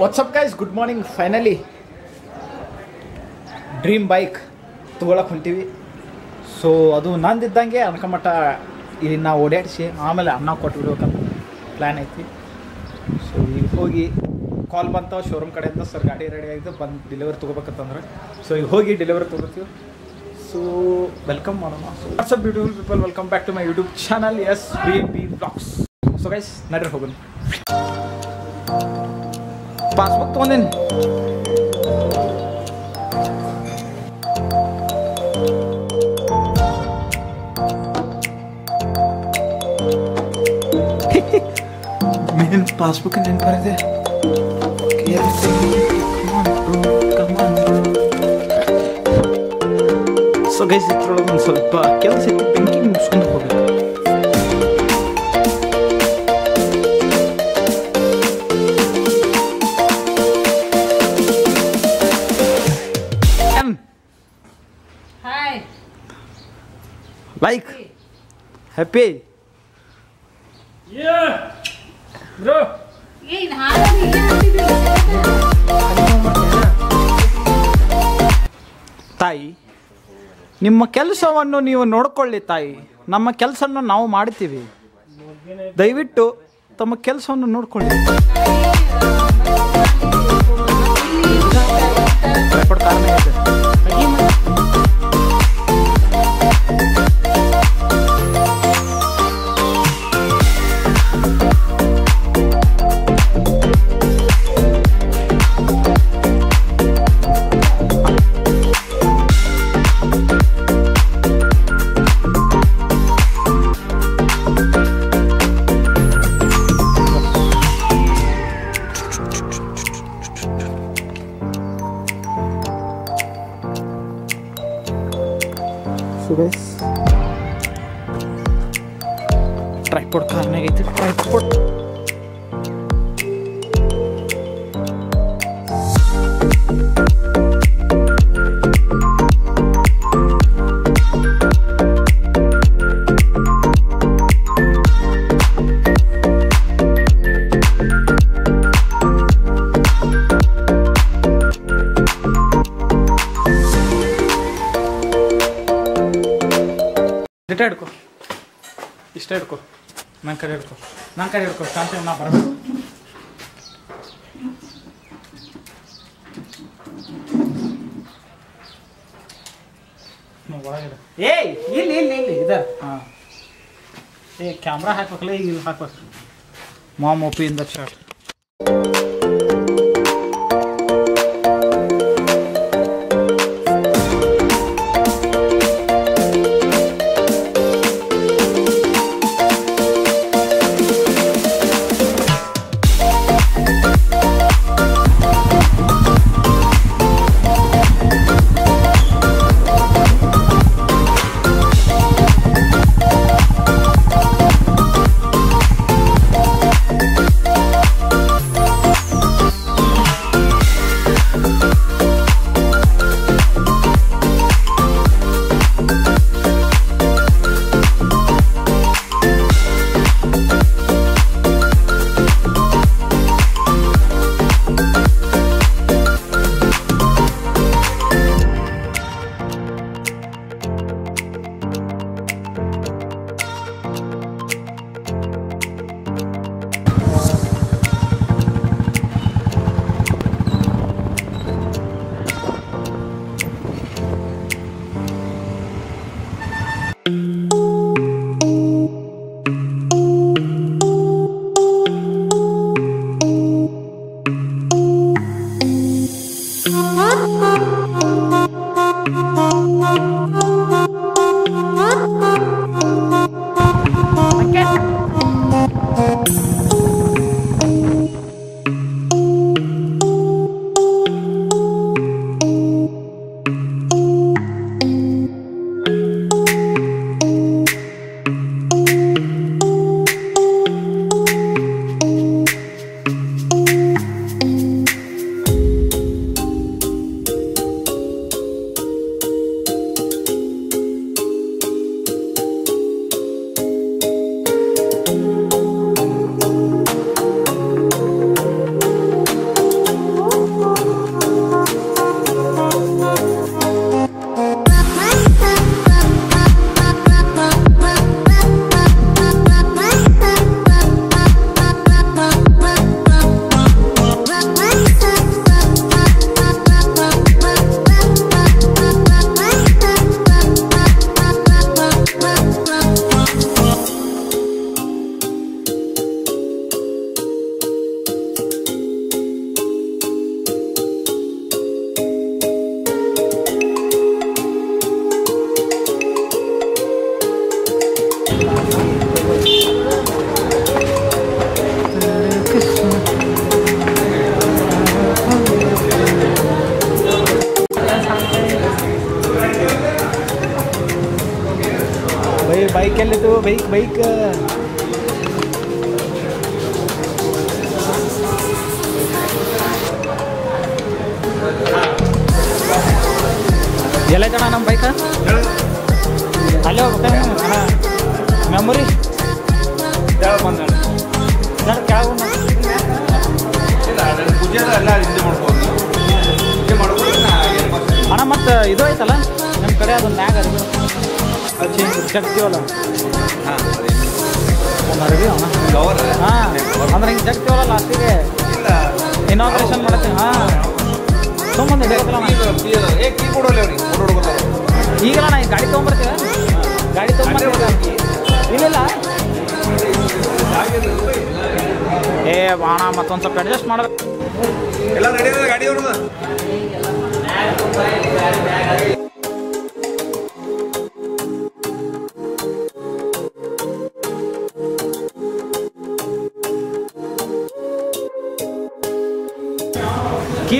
What's up guys good morning finally dream bike ತೊಗೊಳಕ್ಕೆ ಹೊಂಟೀವಿ. So ಅದು ನಂದಿದ್ದಂಗೆ ಅನ್ಕೊಂಮಟ್ಟ ಇಲ್ಲಿ ನಾವು ಓಡಾಡಿಸಿ, ಆಮೇಲೆ ಅನ್ನ ಕೊಟ್ಬಿಡ್ಬೇಕಂತ ಪ್ಲ್ಯಾನ್ ಐತಿ. ಸೊ ಈಗ ಹೋಗಿ ಕಾಲ್ ಬಂತಾವ ಶೋರೂಮ್ ಕಡೆಯಿಂದ ಸರ್ ಗಾಡಿ ರೆಡಿ ಆಗಿದೆ ಬಂದು ಡೆಲಿವರಿ ತೊಗೋಬೇಕಂತಂದ್ರೆ. ಸೊ ಈಗ ಹೋಗಿ ಡೆಲಿವರಿ ತೊಗೋತೀವಿ. ಸೊ ವೆಲ್ಕಮ್ ಮಾಡೋಣ. So what's up beautiful people welcome back to my YouTube channel S B B blogs so guys ನಡ್ರಿ ಹೋಗೋಣ. Passbook ತೊಗೊಂಡೇನಿ main passbook ನೆನಪರಿದೆ so guys ಇದ್ರೊಳಗೆ ಒಂದು ಸ್ವಲ್ಪ ಕೆಲಸ ಇತ್ತು ಬೆಂಕಿ ಮುಗಿಸ್ಕೊಂಡು ಹೋಗ್ಬೇಕು ಲೈಕ್ ಹ್ಯಾಪಿ ತಾಯಿ ನಿಮ್ಮ ಕೆಲಸವನ್ನು ನೀವು ನೋಡಿಕೊಳ್ಳಿ ತಾಯಿ. ನಮ್ಮ ಕೆಲಸವನ್ನು ನಾವು ಮಾಡ್ತೀವಿ. ದಯವಿಟ್ಟು ತಮ್ಮ ಕೆಲಸವನ್ನು ನೋಡ್ಕೊಳ್ಳಿ. guys tripod car id tripod ಇಷ್ಟ ಹಿಡ್ಕೊ. ನನ್ನ ಕಡೆ ಹಿಡ್ಕೊ. ನನ್ನ ಕಡೆ ಹಿಡ್ಕೊ. ಶಾಂತಿ ನಾ ಬರಬೇಕು ಒಳಗಿದೆ ಏಯ್, ಇಲ್ಲಿ ಇಲ್ಲಿ ಇಲ್ಲಿ, ಇದೆ. ಹಾಂ. ಏ ಕ್ಯಾಮ್ರಾ ಹಾಕ್ಬೇಕಲ್ಲ, ಈಗ ಇಲ್ಲಿ ಹಾಕ್ಬೇಕು. ಮಾಮ್ ಒಪ್ಪಿಯಿಂದ ಶಾರ್ಟ್ ಬೈಕ್ ಬೈಕ್ ಎಲ್ಲೈತಣ್ಣ ನಮ್ಮ ಬೈಕ ಅಲ್ಲೇ ಹೋಗ್ಬೇಕ? ಹಾಂ. ಮೆಮೊರಿ ನಾನು ಕೆಳಗೆ ಬಂದ ಅಣ್ಣ ಮತ್ತು ಇದು ಐತಲ್ಲ? ನಮ್ಮ ಕಡೆ ಅದೊಂದು ಮ್ಯಾಗ ಅದು. ಚೇಂಜ್ ಹಾಂ ಅಂದ್ರೆ ಹಿಂಗೆ ಜಗ್ತೀವಲ್ಲ ಲಾಸ್ಟಿಗೆ ಇನಾಗ್ರೇಷನ್ ಮಾಡ್ತೀನಿ ಹಾಂ. ಹಿಡಿಯೋದಿಲ್ಲ ಈಗ ನಾ ಈ ಗಾಡಿ ತೊಗೊಂಬರ್ತೀವಿ ಗಾಡಿ ತೊಗೊಂಬರ್ತೀವಿ ಇಲ್ಲ ಏ ಬಾಣ ಮತ್ತೊಂದು ಸ್ವಲ್ಪ ಅಡ್ಜಸ್ಟ್ ಮಾಡ್ಬೇಕು ಎಲ್ಲ ರೆಡಿ ಗಾಡಿ ಅವ್ರದ್ದು?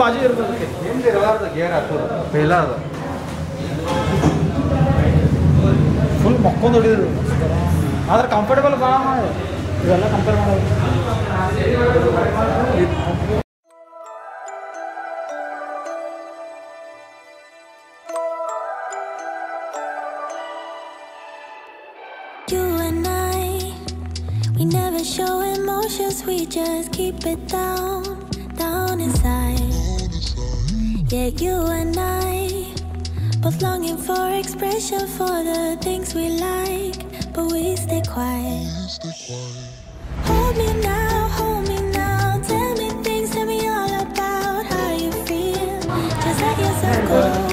ಬಾಜು ಇರ್ತದೆ. ಗೇರ್ ಹಾಕೋದು? ಪೇಲ ಅದ. ಫುಲ್ ಮಕ್ಕೊಂದು ಹೊಡಿದ್ರು ಆದ್ರೆ ಕಂಫರ್ಟಬಲ್ ಭಾಳ ಇವೆಲ್ಲ ಕಂಪೇರ್ ಮಾಡೋದು You and I, we never show emotions, we just keep it down, down inside. Yeah, you and I, both longing for expression for the things we like, but we stay quiet. Hold me now, hold me now, tell me things, tell me all about how you feel. Just let yourself go.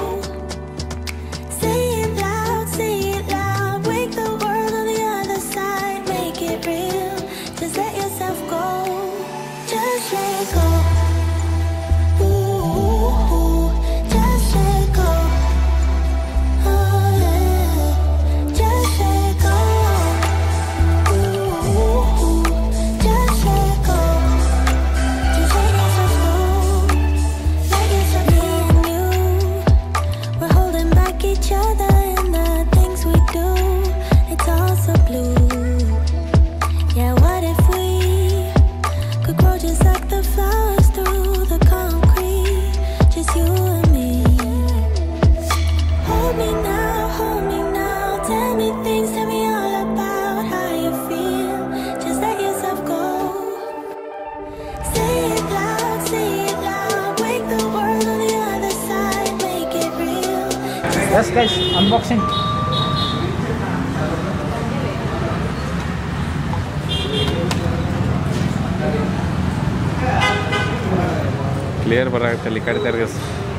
Clear ಬರಾಗುತ್ತೆ ಅಲ್ಲಿ ಕಡಿತಾ ಇರೋ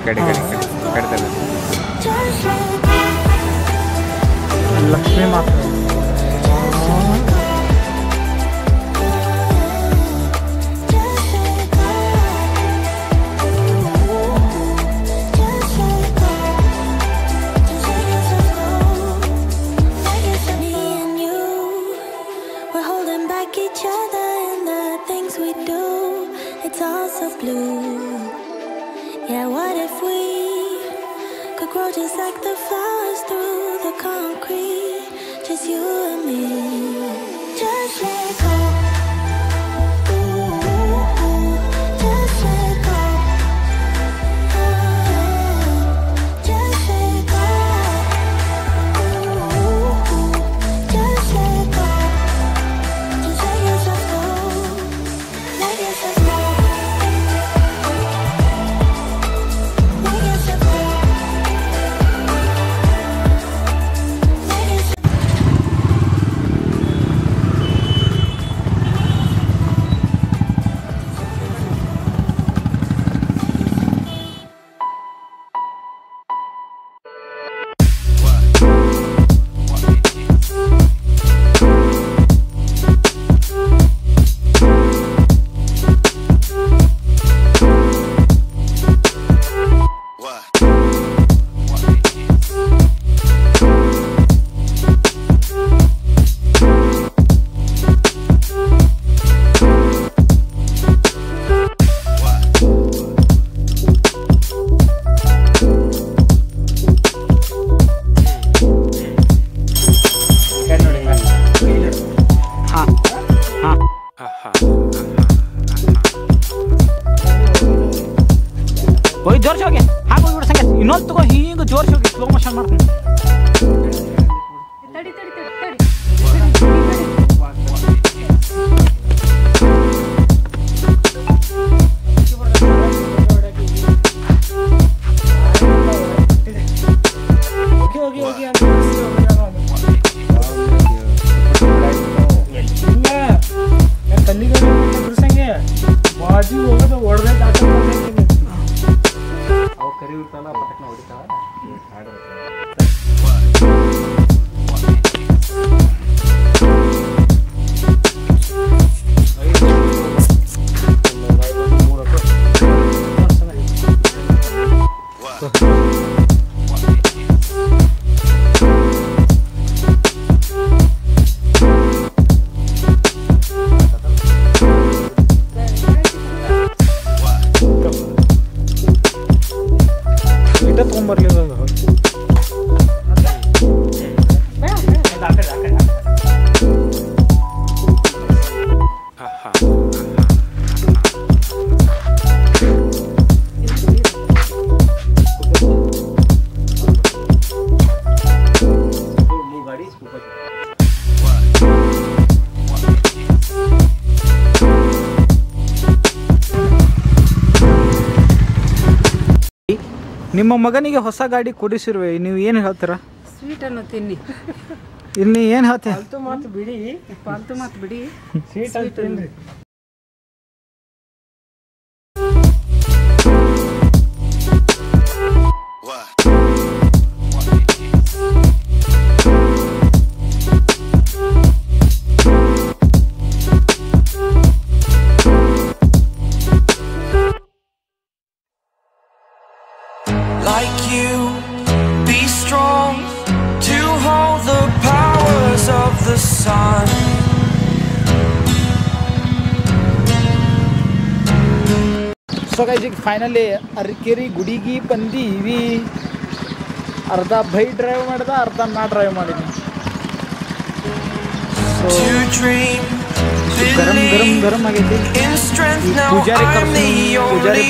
ಕಡಿ ಕಡಿ ಕಡಿತಾ ಇರೋ ಲಕ್ಷ್ಮೀ ಮಾತಾ back each other and the things we do. It's all so blue. Yeah, what if we could grow just like the flowers through the concrete? Just you and me. ನಾಲ್ಕು ತಗೋ ಹಿಂಗೆ ಜೋರ್ ಶೋಗಿ ಸ್ಲೋ ಮೋಷನ್ ಮಾಡ್ತೀನಿ ನಿಮ್ಮ ಮಗನಿಗೆ ಹೊಸ ಗಾಡಿ ಕೊಡಿಸಿರುವೆ ನೀವು ಏನು ಹೇಳ್ತೀರ? ಸ್ವೀಟ್ ಅನ್ನು ತಿನ್ನಿ. ಇಲ್ಲಿ ಏನು ಹೇಳ್ತೀರ ಮಾತು ಬಿಡಿ. ಪಾಲ್ತು ಮಾತು ಬಿಡಿ. ಸ್ವೀಟ್ ತಿನ್ನಿ फैनल अरकेरी गुडी बंदी अर्ध भई ड्रैव मे अर्ध ना ड्रैव मे गरम गरम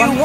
हम